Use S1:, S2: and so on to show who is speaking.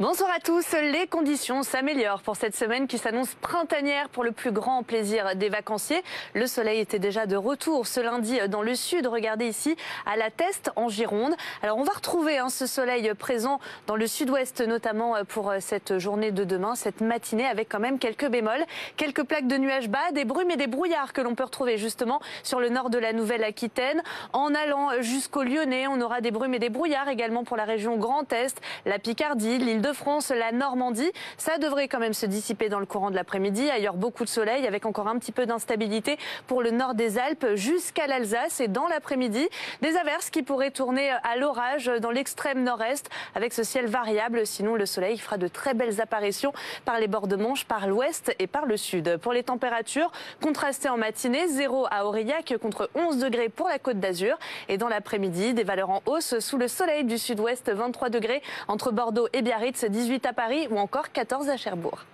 S1: Bonsoir à tous. Les conditions s'améliorent pour cette semaine qui s'annonce printanière pour le plus grand plaisir des vacanciers. Le soleil était déjà de retour ce lundi dans le sud. Regardez ici à la Teste en Gironde. Alors on va retrouver hein, ce soleil présent dans le sud-ouest notamment pour cette journée de demain, cette matinée avec quand même quelques bémols, quelques plaques de nuages bas, des brumes et des brouillards que l'on peut retrouver justement sur le nord de la Nouvelle-Aquitaine. En allant jusqu'au Lyonnais, on aura des brumes et des brouillards également pour la région Grand Est, la Picardie, l'île de France, la Normandie. Ça devrait quand même se dissiper dans le courant de l'après-midi. Ailleurs, beaucoup de soleil avec encore un petit peu d'instabilité pour le nord des Alpes jusqu'à l'Alsace. Et dans l'après-midi, des averses qui pourraient tourner à l'orage dans l'extrême nord-est avec ce ciel variable. Sinon, le soleil fera de très belles apparitions par les bords de Manche, par l'ouest et par le sud. Pour les températures, contrastées en matinée, 0 à Aurillac contre 11 degrés pour la côte d'Azur. Et dans l'après-midi, des valeurs en hausse sous le soleil du sud-ouest, 23 degrés entre Bordeaux et Biarritz. 18 à Paris ou encore 14 à Cherbourg.